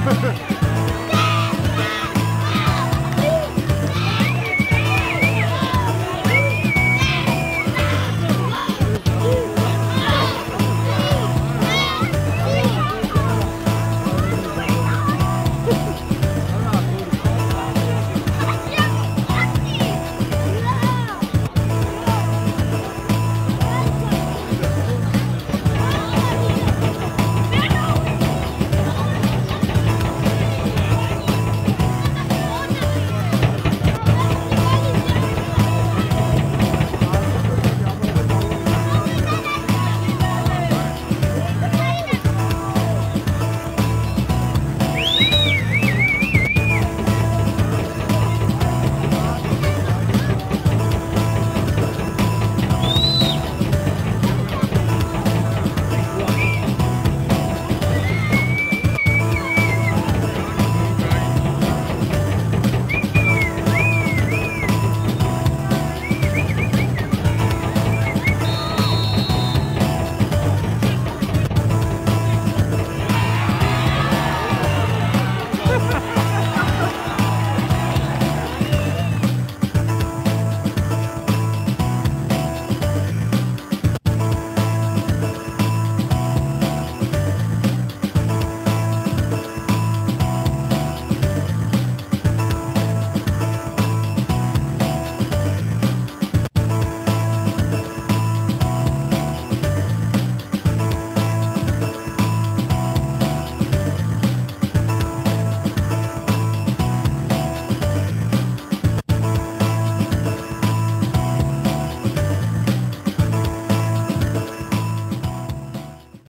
Ha ha ha!